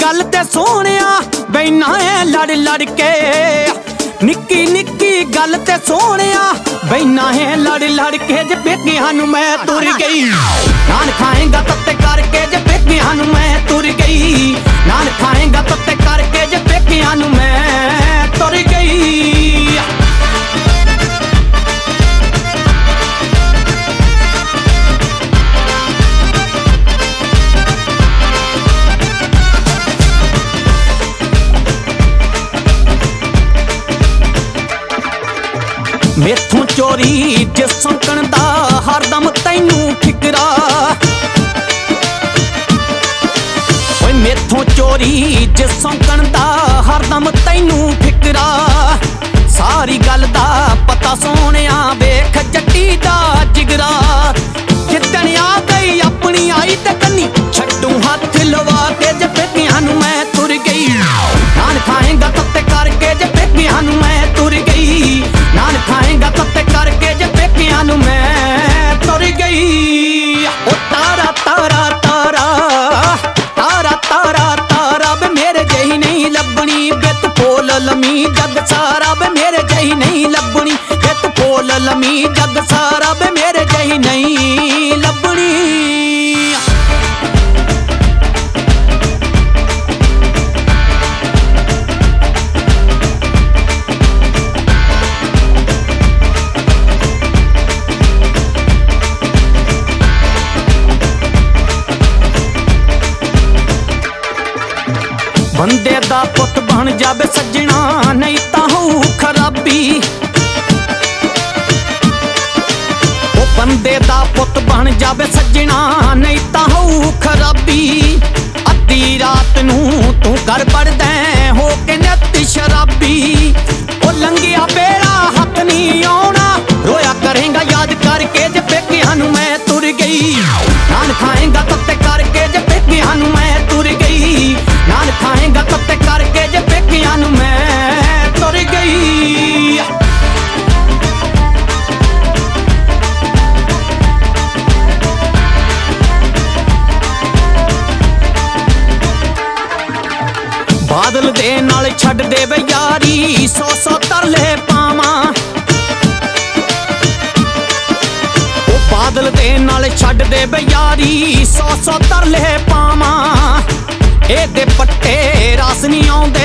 ਗੱਲ ਤੇ ਸੋਹਣਿਆ, ਬੈਨਾ ਐ ਲੜ ਲੜ ਕੇ। ਨਿੱਕੀ ਨਿੱਕੀ ਗੱਲ ਤੇ ਸੋਹਣਿਆ, ਬੈਨਾ ਹੈ ਲੜ ਲੜ ਕੇ। ਜੇ ਪੇਕਿਆਂ ਨੂੰ ਮੈਂ ਤੁਰ ਗਈ ਨਾਨ ਖਾਏਗਾ ਤੱਤੇ ਕਰਕੇ। ਜੇ ਪੇਕਿਆਂ ਨੂੰ ਮੈਂ ਤੁਰ ਗਈ ਨਾਨ ਖਾਏਗਾ ਮੇਥੋਂ ਚੋਰੀ ਜੇ ਸੰਕਣ ਦਾ ਹਰਦਮ ਤੈਨੂੰ ਫਿਕਰਾ। ਓਏ ਮੇਥੋਂ ਚੋਰੀ ਜੇ ਸੰਕਣ ਦਾ ਹਰਦਮ ਤੈਨੂੰ ਸਾਰਾ ਬੇ ਮੇਰੇ ਜਹੀ ਨਹੀਂ ਲੱਭਣੀ। ਬਿੱਤ ਫੋਲ ਲਮੀ ਜੱਗ ਸਾਰਾ ਬੇ ਮੇਰੇ ਜਹੀ ਨਹੀਂ ਲੱਭਣੀ। ਬੰਦੇ ਦਾ ਪੁੱਤ ਬਣ ਜਾਵੇ ਸੱਜਣਾ, ਨਹੀਂ ਉਹ ਬੰਦੇ ਦਾ ਪੁੱਤ ਬਣ ਜਾਵੇ ਸੱਜਣਾ, ਨਹੀਂ ਤਾਂ ਹੋਊ ਖਰਾਬੀ। ਅੱਧੀ ਰਾਤ ਨੂੰ ਤੂੰ ਕਰ ਪੜਦਾ ਬਾਦਲ ਦੇ ਨਾਲ ਛੱਡ ਦੇ ਵੇ ਯਾਰੀ, ਸੌ ਸੌ ਤਰਲੇ ਪਾਵਾਂ। ਉਹ ਬਾਦਲ ਦੇ ਨਾਲ ਛੱਡ ਦੇ ਵੇ ਯਾਰੀ, ਸੌ ਸੌ ਤਰਲੇ ਪਾਵਾਂ। ਇਹਦੇ ਪੱਟੇ ਰਸ ਨਹੀਂ ਆਉਂਦੇ